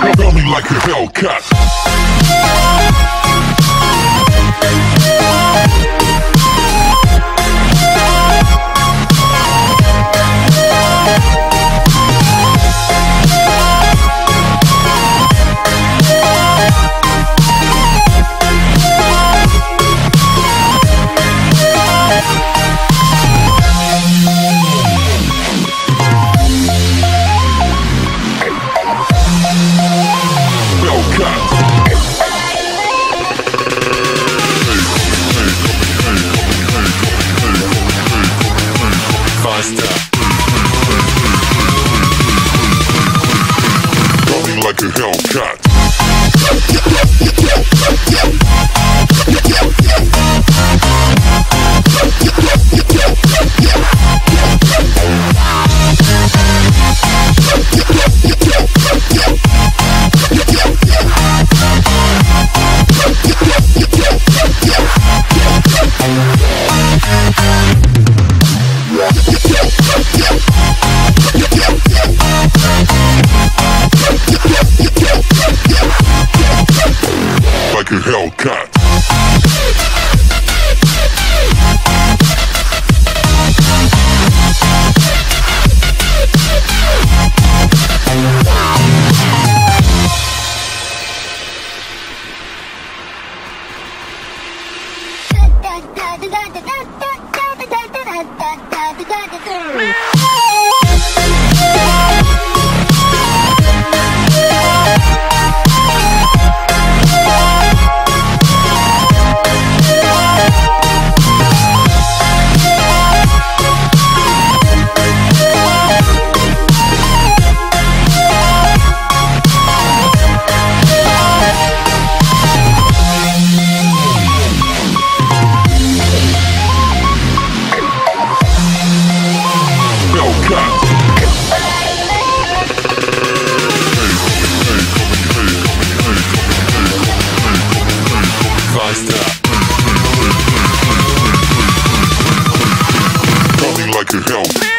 Got me like a. Hellcat. got the third. to help.